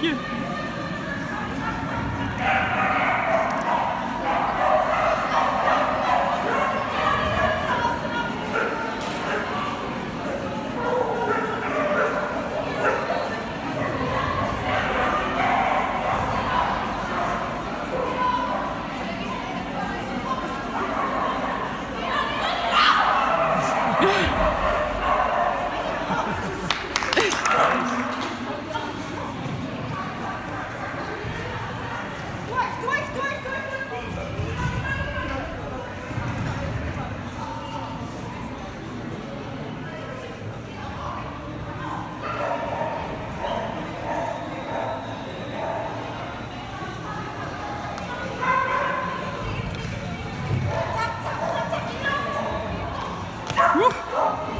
片。Uh!